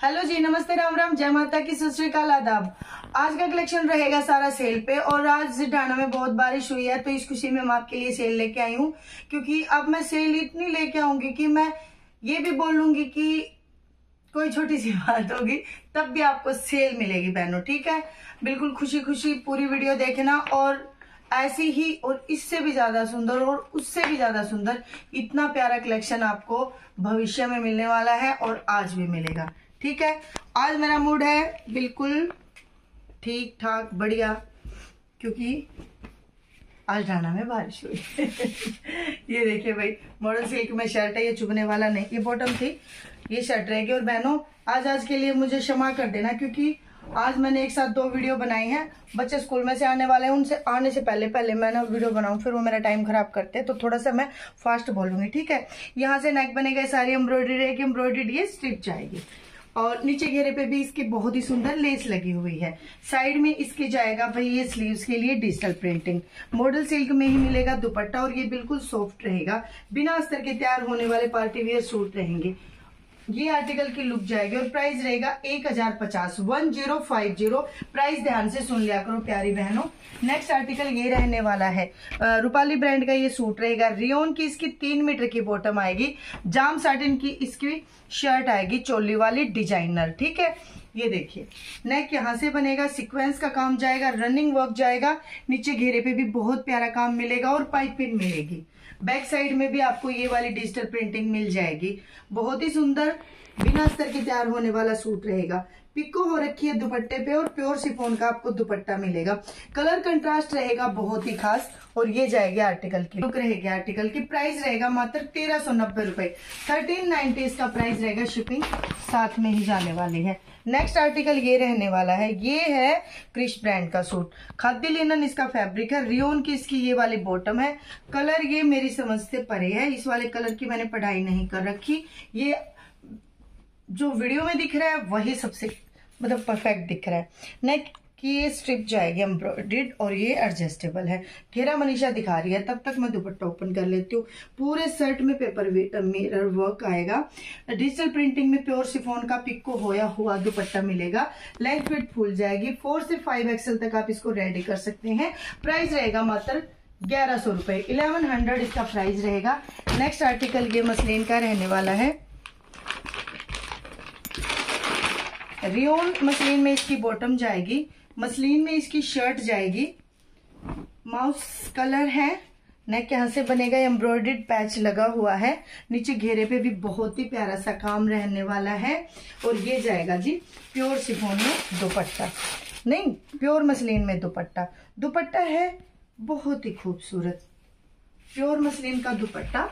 Hello जी, नमस्ते, राम राम, जय माता की, सत श्रीकाल आदाब। आज का कलेक्शन रहेगा सारा सेल पे, और आज ढाणा में बहुत बारिश हुई है तो इस खुशी में मैं आपके लिए सेल लेके आई हूँ, क्योंकि अब मैं सेल इतनी लेके आऊँगी कि मैं ये भी बोलूँगी कि कोई छोटी सी बात होगी, तब भी आपको सेल मिलेगी बहनों ठीक है? बिल्कुल खुशी खुशी पूरी वीडियो देखना, और ऐसी ही, और इससे भी ज़्यादा सुंदर, और उससे भी ज़्यादा सुंदर, इतना प्यारा कलेक्शन आपको भविष्य में मिलने वाला है, और आज भी मिलेगा। ठीक है? आज मेरा मूड है बिल्कुल ठीक ठाक बढ़िया, क्योंकि आज ढाना में बारिश हुई। ये देखिए भाई मॉडल सिल्क में शर्ट है, ये चुभने वाला नहीं, ये बॉटम थी, ये शर्ट रहेगी और बहनों, आज आज के लिए मुझे क्षमा कर देना, क्योंकि आज मैंने एक साथ दो वीडियो बनाई हैं। बच्चे स्कूल में से आने वाले हैं, उनसे आने से पहले पहले मैं ना वीडियो बनाऊँ, फिर वो मेरा टाइम खराब करते हैं तो थोड़ा सा मैं फास्ट बोलूँगी, ठीक है? यहाँ से नेक बनेगा सारी एम्ब्रॉयडरी रहेगी एम्ब्रॉयडरी ये स्ट्रिप जाएगी। और नीचे घेरे पे भी इसकी बहुत ही सुंदर लेस लगी हुई है। साइड में इसके जाएगा भाई ये स्लीव्स के लिए डिजिटल प्रिंटिंग मॉडल सिल्क में ही मिलेगा दुपट्टा और ये बिल्कुल सॉफ्ट रहेगा। बिना अस्तर के तैयार होने वाले पार्टी वेयर सूट रहेंगे। ये आर्टिकल की लुक जाएगी और प्राइस रहेगा एक हज़ार पचास। One zero five zero price ध्यान से सुन लिया करो, प्यारी बहनों। नेक्स्ट आर्टिकल ये रहने वाला है। रूपाली ब्रांड का ये सूट रहेगा। रियोन की इसकी तीन मीटर की बॉटम आएगी। जाम साटिन की इसकी शर्ट आएगी, चोली वाली डिज़ाइनर ठीक है? ये देखिए। नेक यहाँ से बनेगा सीक्वेंस का काम जाएगा रनिंग वर्क जाएगा। नीचे घेरे पे भी बहुत प्यारा काम मिलेगा और पाइपिंग मिलेगी। बैक साइड में भी आपको ये वाली डिजिटल प्रिंटिंग मिल जाएगी। बहुत ही सुंदर, बिना स्तर के तैयार होने वाला सूट रहेगा। पिको हो रखी है दुपट्टे पे और प्योर सिफोन का आपको दुपट्टा मिलेगा। कलर कंट्रास्ट रहेगा बहुत ही खास और ये जाएगी आर्टिकल की। लुक रहेगी आर्टिकल की। प्राइस रहेगा मात्र तेरह सौ नब्बे रुपए। थर्टीन नाइनटी इसका प्राइस रहेगा शिपिंग। साथ में ही जाने वाली है। नेक्स्ट आर्टिकल ये रहने वाला है, ये है क्रिश ब्रांड का सूट खादी लिनन इसका फैब्रिक है रियोन की इसकी ये वाली बॉटम है. कलर ये मेरी समझ से परे है, इस वाले कलर की मैंने पढ़ाई नहीं कर रखी. ये जो वीडियो में दिख रहा है, वही सबसे मतलब परफेक्ट दिख रहा है. नेक की ये स्ट्रिप जाएगी एम्ब्रॉयडेड और ये एडजस्टेबल है। घेरा मनीषा दिखा रही है, तब तक मैं दुपट्टा ओपन कर लेती हूँ। पूरे शर्ट में पेपर मिरर वर्क आएगा। डिजिटल प्रिंटिंग में प्योर सिफोन का पिक्को होया हुआ दुपट्टा मिलेगा। लेंथ फिट फूल जाएगी। फोर से फाइव एक्सएल तक आप इसको रेडी कर सकते हैं। प्राइस रहेगा मात्र ग्यारह सौ रुपए। इलेवन हंड्रेड इसका प्राइस रहेगा। नेक्स्ट आर्टिकल ये मसलिन का रहने वाला है। रियोन मसलिन में इसकी बॉटम जाएगी। मसलिन में इसकी शर्ट जाएगी। माउस कलर है। नेक यहाँ से बनेगा। एम्ब्रॉयडेड पैच लगा हुआ है। नीचे घेरे पे भी बहुत ही प्यारा सा काम रहने वाला है। और ये जाएगा जी प्योर सिफोन में दुपट्टा। नहीं प्योर मसलिन में दुपट्टा। दुपट्टा है बहुत ही खूबसूरत। प्योर मसलिन का दुपट्टा।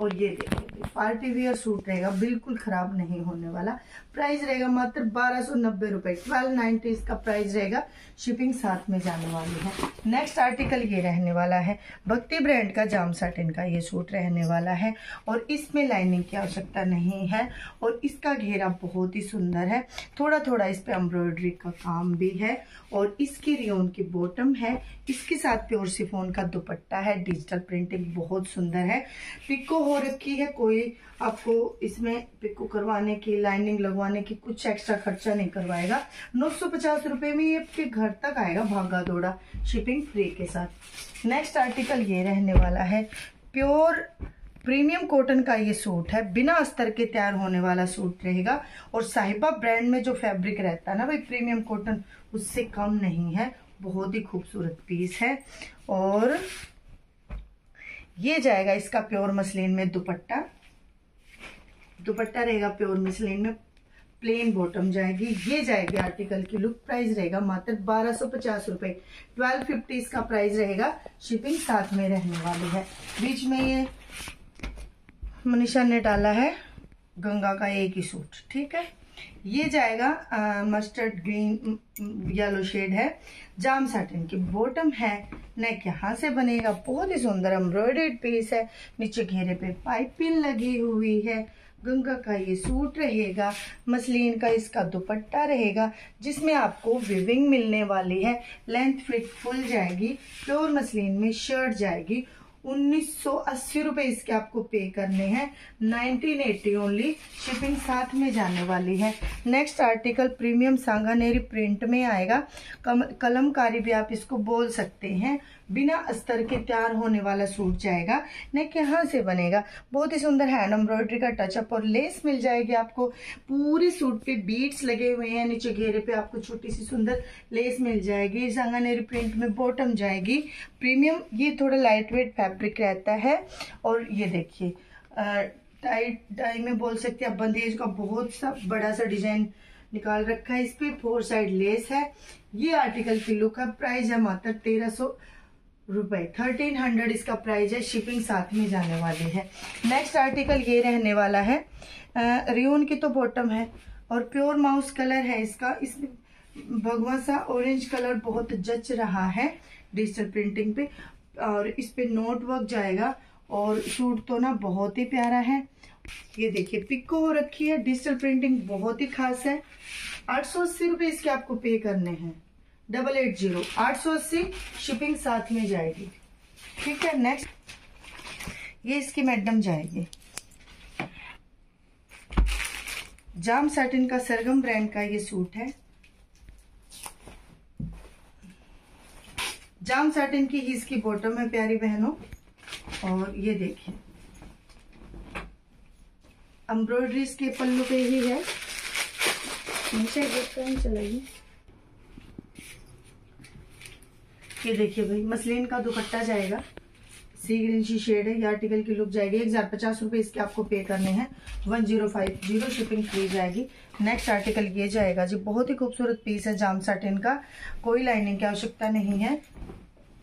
और ये देखिए, पार्टी वियर सूट रहेगा, बिल्कुल खराब नहीं होने वाला। प्राइस रहेगा मात्र बारह सौ नब्बे रुपए। ट्वेल्व नाइनटी इसका प्राइस रहेगा, शिपिंग साथ में जाने वाली है। नेक्स्ट आर्टिकल ये रहने वाला है, भक्ति ब्रांड का जाम साटिन का ये सूट रहने वाला है। और इसमें लाइनिंग की आवश्यकता नहीं है, और इसका घेरा बहुत ही सुंदर है। थोड़ा थोड़ा इस पे एम्ब्रॉयडरी का काम भी है, और इसकी रियोन की बॉटम है। इसके साथ प्योर सिफोन का दुपट्टा है, डिजिटल प्रिंटिंग बहुत सुंदर है। पिको हो रखी है, कोई आपको इसमें पिको करवाने की लाइनिंग लगवाने की कुछ एक्स्ट्रा खर्चा नहीं करवाएगा। नौ सौ पचास रुपए में ये आपके घर तक आएगा भागा दौड़ा शिपिंग फ्री के साथ। नेक्स्ट आर्टिकल ये रहने वाला है। प्योर प्रीमियम कॉटन का ये सूट है। बिना अस्तर के तैयार होने वाला सूट रहेगा। और साहिबा ब्रांड में जो फैब्रिक रहता है ना भाई प्रीमियम कॉटन उससे कम नहीं है। बहुत ही खूबसूरत पीस है। और ये जाएगा इसका प्योर मसलिन में दुपट्टा। दुपट्टा रहेगा प्योर मसलिन में प्लेन बॉटम जाएगी। ये जाएगी आर्टिकल की लुक प्राइस रहेगा मात्र बारह सौ पचास रुपए। ट्वेल्व फिफ्टी इसका प्राइस रहेगा शिपिंग साथ में रहने वाली है। बीच में ये मनीषा ने डाला है गंगा का एक ही सूट, ठीक है? ये जाएगा मस्टर्ड ग्रीन येलो शेड है, जाम साटिन की बॉटम है नेक यहाँ से बनेगा, बहुत ही सुंदर एम्ब्रॉयडेड पीस है, नीचे घेरे पे पाइपिंग लगी हुई है, गंगा का ये सूट रहेगा, मसलिन का इसका दुपट्टा रहेगा, जिसमें आपको विविंग मिलने वाली है लेंथ फिट फुल जाएगी प्योर मसलिन में शर्ट जाएगी उन्नीस सौ अस्सी रुपए इसके आपको पे करने हैं। नाइनटीन एट्टी ओनली शिपिंग साथ में जाने वाली है। Next article premium Sanganeri print में आएगा। कलमकारी भी आप इसको बोल सकते हैं। बिना अस्तर के तैयार होने वाला सूट जाएगा नेक यहाँ से बनेगा। बहुत ही सुंदर हैंड एम्ब्रॉयडरी का टचअप और लेस मिल जाएगी आपको। पूरे सूट पे बीट्स लगे हुए हैं, नीचे घेरे पे आपको छोटी सी सुंदर लेस मिल जाएगी। सांगानेरी प्रिंट में बॉटम जाएगी। प्रीमियम ये थोड़ा लाइट वेट फैब्रिक रहता है। और ये देखिए टाइट डाई में बोल सकते हैं बंदेज का बहुत सा बड़ा सा डिज़ाइन निकाल रखा है इस पे। फोर साइड लेस है। ये आर्टिकल की लुक है। प्राइस है मात्र तेरह सौ रुपए। थर्टीन हंड्रेड इसका प्राइस है शिपिंग साथ में जाने वाली है। नेक्स्ट आर्टिकल ये रहने वाला है। रियोन की तो बॉटम है और प्योर माउस कलर है इसका। इसमें भगवा सा ऑरेंज कलर बहुत जच रहा है डिजिटल प्रिंटिंग पे और इस पे नोट वर्क जाएगा और सूट तो ना बहुत ही प्यारा है। ये देखिए, पिको हो रखी है। डिजिटल प्रिंटिंग बहुत ही खास है। आठ सौ अस्सी रुपए इसके आपको पे करने हैं। Double eight zero. आठ सौ अस्सी शिपिंग साथ में जाएगी। ठीक है नेक्स्ट ये इसकी मैडम जाएगी। जाम सैटिन का, सरगम ब्रांड का ये सूट है। जाम सैटिन की ही इसकी बॉटम है, प्यारी बहनों। और ये देखिए। एम्ब्रॉयडरी इसके पल्लू पे ही है। नीचे चलाइए। ये देखिए भाई, मसलिन का दुपट्टा जाएगा। सी ग्रीन सी शेड है, ये आर्टिकल की लुक जाएगी। एक हज़ार पचास रुपए इसके आपको पे करने हैं। One zero five zero shipping free जाएगी। नेक्स्ट आर्टिकल ये जाएगा जी, बहुत ही खूबसूरत पीस है जाम साटिन का। कोई लाइनिंग की आवश्यकता नहीं है।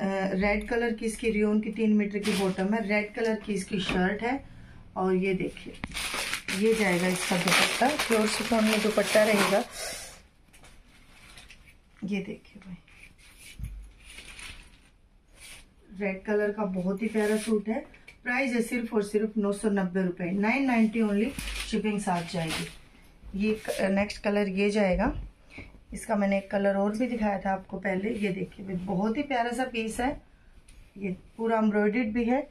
रेड कलर की इसकी रियोन की तीन मीटर की बॉटम है। रेड कलर की इसकी शर्ट है। और ये देखिए, ये जाएगा इसका दुपट्टा। प्योर सिफोन में दुपट्टा रहेगा। ये देखिए भाई। रेड कलर का बहुत ही प्यारा सूट है। प्राइस है सिर्फ़ और सिर्फ़ नौ सौ नब्बे रुपए। नाइन नाइनटी ओनली शिपिंग साथ जाएगी। ये नेक्स्ट कलर ये जाएगा। इसका मैंने एक कलर और भी दिखाया था आपको पहले। ये देखिए बहुत ही प्यारा सा पीस है। ये पूरा एम्ब्रॉयडेड भी है।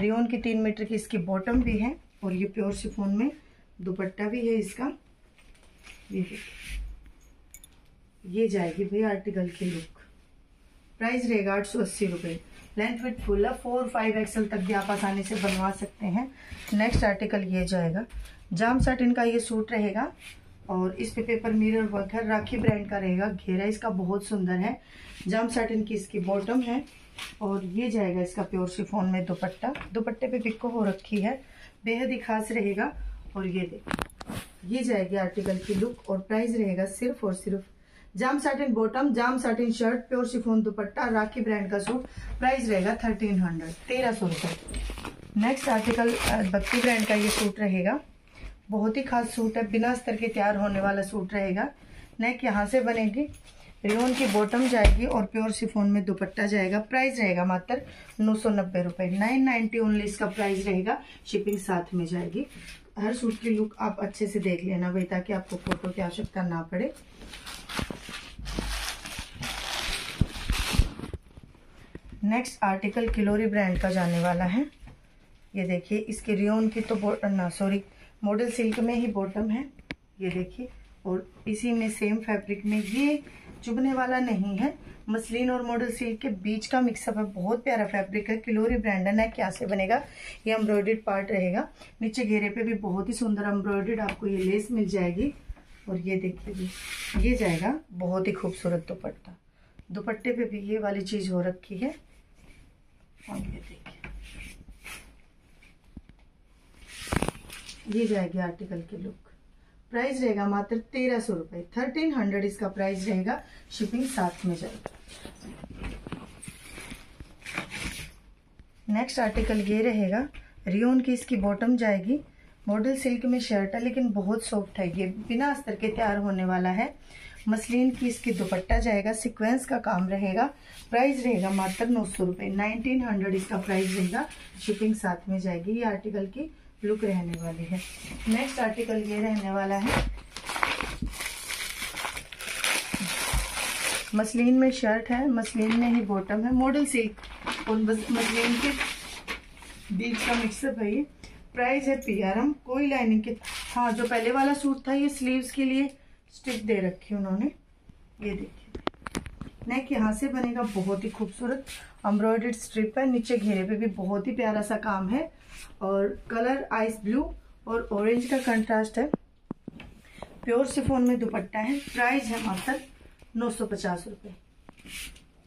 रियोन की तीन मीटर की इसकी बॉटम भी है और ये प्योर शिफोन में दुपट्टा भी है इसका। ये ये जाएगी भाई आर्टिकल की लुक प्राइस रहेगा आठ सौ अस्सी रुपये लेंथ विथ फुल है फोर फाइव एक्सएल तक भी आप आसानी से बनवा सकते हैं। नेक्स्ट आर्टिकल ये जाएगा। जाम सटिन का ये सूट रहेगा और इस पे पेपर मिरर वर्क है राखी ब्रांड का रहेगा। घेरा इसका बहुत सुंदर है। जाम सटिन की इसकी बॉटम है और ये जाएगा इसका प्योर शिफोन में दुपट्टा। दुपट्टे पे पिक्को हो रखी है। बेहद ही खास रहेगा और ये देख। ये जाएगी आर्टिकल की लुक और प्राइस रहेगा सिर्फ़ और सिर्फ़ jam satin bottom jam satin shirt pure chiffon dupatta, Rakhi brand का सूट प्राइस रहेगा थर्टीन हंड्रेड तेरह सौ रुपये नेक्स्ट आर्टिकल बत्ती ब्रांड का ये सूट रहेगा। बहुत ही खास सूट है, बिना स्तर के तैयार होने वाला सूट रहेगा। नेक यहाँ से बनेगी रियोन की बॉटम जाएगी और प्योर सिफोन में दुपट्टा जाएगा। प्राइस रहेगा मात्र नौ सौ नब्बे रुपये नाइन नाइनटी ओनली इसका प्राइस रहेगा शिपिंग साथ में जाएगी। हर सूट की लुक आप अच्छे से देख लेना भाई, ताकि आपको फ़ोटो की आवश्यकता ना पड़े। नेक्स्ट आर्टिकल किलोरी ब्रांड का जाने वाला है। ये देखिए, इसके रियोन की तो ना सॉरी मॉडल सिल्क में ही बॉटम है। ये देखिए, और इसी में सेम फैब्रिक में ये चुभने वाला नहीं है। मसलिन और मॉडल सिल्क के बीच का मिक्सअप है। बहुत प्यारा फैब्रिक है। किलोरी ब्रांड है क्या से बनेगा? ये एम्ब्रॉयडेड पार्ट रहेगा। नीचे घेरे पे भी बहुत ही सुंदर एम्ब्रॉयडेड आपको ये लेस मिल जाएगी। और ये देखिए ये जाएगा बहुत ही खूबसूरत दुपट्टा। दुपट्टे पे भी ये वाली चीज़ हो रखी है। ये जाएगी आर्टिकल की लुक प्राइस रहेगा मात्र तेरह सौ रुपए. थर्टीन हंड्रेड इसका प्राइस रहेगा शिपिंग साथ में जाएगा. नेक्स्ट आर्टिकल ये रहेगा रियोन की इसकी बॉटम जाएगी. मॉडल सिल्क में शर्ट है, लेकिन बहुत सॉफ्ट है. ये बिना अस्तर के तैयार होने वाला है. मसलिन की इसकी दुपट्टा जाएगा सीक्वेंस का काम रहेगा प्राइस रहेगा मात्र नौ सौ रुपये नाइनटीन हंड्रेड इसका प्राइस रहेगा शिपिंग साथ में जाएगी, ये आर्टिकल की लुक रहने वाली है। नेक्स्ट आर्टिकल ये रहने वाला है। मसलिन में शर्ट है, मसलिन में ही बॉटम है। मॉडल सिल्क और मसलिन के बीच का मिक्सअप है ये प्राइस है पीआरएम कोई लाइनिंग के हाँ जो पहले वाला सूट था, ये स्लीव्स के लिए स्टिच दे रखी उन्होंने। ये देखिए। नेक यहाँ से बनेगा बहुत ही खूबसूरत एम्ब्रॉयडर्ड स्ट्रिप है। नीचे घेरे पे भी बहुत ही प्यारा सा काम है। और कलर आइस ब्लू और ऑरेंज का कंट्रास्ट है। प्योर सिफोन में दुपट्टा है। प्राइस है मात्र नौ सौ पचास रुपये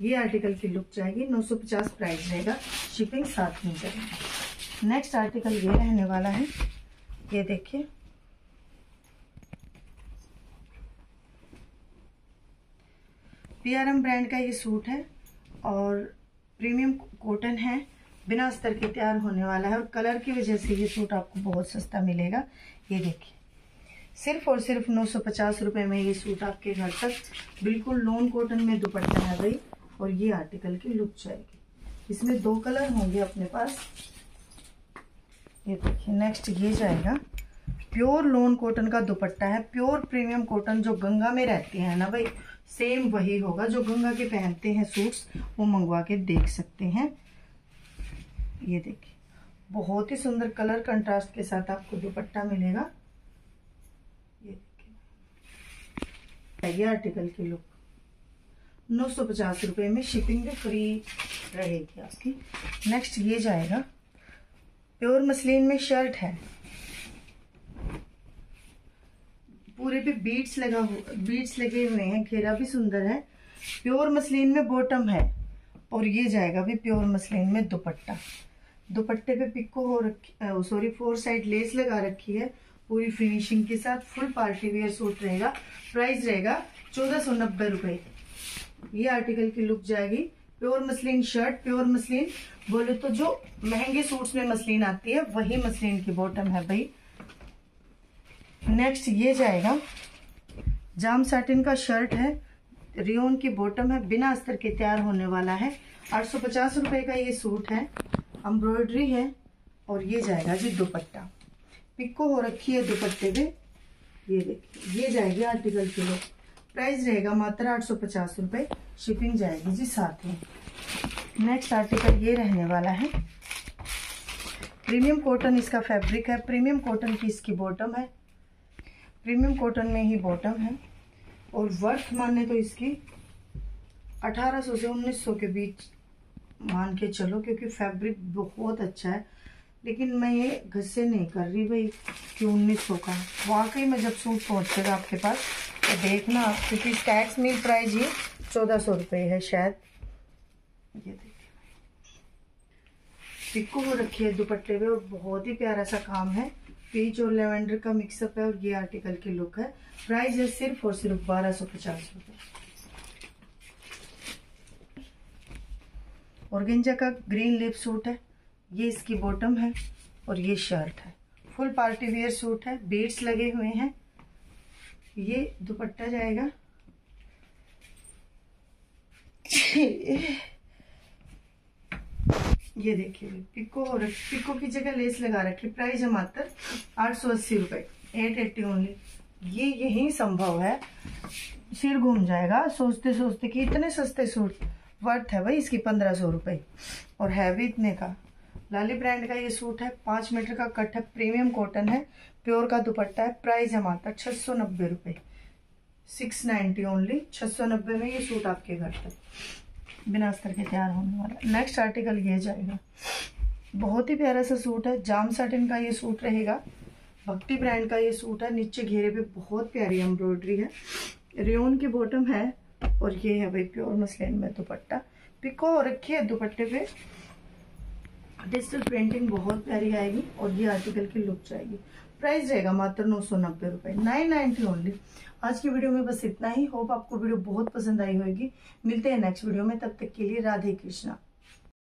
ये आर्टिकल की लुक जाएगी। नौ सौ पचास प्राइस रहेगा। शिपिंग साथ में जाएगा नेक्स्ट आर्टिकल ये रहने वाला है। ये देखिए। पीआरएम ब्रांड का ये सूट है और प्रीमियम कॉटन है, बिना अस्तर के तैयार होने वाला है और कलर की वजह से ये सूट आपको बहुत सस्ता मिलेगा। ये देखिए, सिर्फ़ और सिर्फ़ नौ सौ पचास रुपये में ये सूट आपके घर तक बिल्कुल लोन कॉटन में दुपट्टा है भाई और ये आर्टिकल की लुक जाएगी। इसमें दो कलर होंगे अपने पास। ये देखिए नेक्स्ट ये जाएगा। प्योर लोन कॉटन का दुपट्टा है। प्योर प्रीमियम कॉटन जो गंगा में रहती है ना भाई सेम वही होगा जो गंगा के पहनते हैं सूट्स वो मंगवा के देख सकते हैं। ये देखिए, बहुत ही सुंदर कलर कंट्रास्ट के साथ आपको दुपट्टा मिलेगा। ये देखिए आर्टिकल की लुक नौ सौ पचास रुपये में शिपिंग भी फ्री रहेगी आपकी। नेक्स्ट ये जाएगा। प्योर मसलिन में शर्ट है। पूरे पे बीट्स लगा बीट्स लगे हुए हैं, घेरा भी सुंदर है। प्योर मसलिन में बॉटम है, और ये जाएगा भी प्योर मसलिन में दुपट्टा। दुपट्टे पे पिको हो रखी सॉरी फोर साइड लेस लगा रखी है। पूरी फिनिशिंग के साथ फुल पार्टी वेयर सूट रहेगा। प्राइस रहेगा चौदह सौ नब्बे रुपए। ये आर्टिकल की लुक जाएगी। Pure muslin shirt pure muslin बोले तो जो महँगे सूट्स में मसलिन आती है, वही मसलिन की बॉटम है भाई। नेक्स्ट ये जाएगा। जाम साटिन का शर्ट है। रियोन की बॉटम है। बिना अस्तर के तैयार होने वाला है। आठ सौ पचास रुपए का ये सूट है। एम्ब्रॉयडरी है। और ये जाएगा जी दुपट्टा। पिक्को हो रखी है दुपट्टे पे। ये देखिए। ये जाएगी आर्टिकल किलो प्राइस रहेगा मात्र आठ सौ पचास रुपये शिपिंग जाएगी जी साथ में। नेक्स्ट आर्टिकल ये रहने वाला है। प्रीमियम कॉटन इसका फैब्रिक है। प्रीमियम कॉटन की इसकी बॉटम है। प्रीमियम कॉटन में ही बॉटम है। और वर्थ माने तो इसकी 1800 से 1900 के बीच मान के चलो, क्योंकि फैब्रिक बहुत अच्छा है। लेकिन मैं ये घसे नहीं कर रही भाई कि 1900 का। वाकई में जब सूट पहुंचेगा आपके पास तो देखना, क्योंकि टैक्स मील प्राइस ये चौदह सौ रुपये है शायद। ये देखिए पिक्को हो रखी है दुपट्टे पे, और बहुत ही प्यारा सा काम है। पीच और लेवेंडर का मिक्सअप है और ये आर्टिकल की लुक है। प्राइस है सिर्फ़ और सिर्फ़ बारह सौ पचास रुपये और गेंजा का ग्रीन लिप सूट है, ये इसकी बॉटम है और ये शर्ट है। फुल पार्टी वेयर सूट है बीड्स लगे हुए हैं। ये दुपट्टा जाएगा। ये देखिए, पिको और पिको की जगह लेस लगा रखी प्राइस है मात्र आठ सौ अस्सी रुपए। एट एट्टी ओनली ये यही संभव है। सिर घूम जाएगा। सोचते सोचते कि इतने सस्ते सूट वर्थ है भाई इसकी पंद्रह सौ रुपये और है भी इतने का। लाली ब्रांड का ये सूट है। पाँच मीटर का कट है प्रीमियम कॉटन है। प्योर का दुपट्टा है। प्राइस है मात्र छः सौ नब्बे रुपये सिक्स नाइन्टी ओनली छः सौ नब्बे में ये सूट आपके घर तक। बिना अस्तर के तैयार होने वाला। नेक्स्ट आर्टिकल ये जाएगा। बहुत ही प्यारा सा सूट है। जाम साटिन का ये सूट रहेगा। भक्ति ब्रांड का ये सूट है। नीचे घेरे पे बहुत प्यारी एम्ब्रॉयडरी है। रेन की बॉटम है और ये है भाई प्योर मसलिन में दुपट्टा। पिको रखी है दुपट्टे पे। डिजिटल प्रिंटिंग बहुत प्यारी आएगी और ये आर्टिकल की लुक जाएगी। प्राइस रहेगा मात्र नौ सौ नब्बे रुपए। नाइन नाइनटी ओनली आज की वीडियो में बस इतना ही। होप आपको वीडियो बहुत पसंद आई होगी। मिलते हैं नेक्स्ट वीडियो में। तब तक के लिए राधे कृष्णा।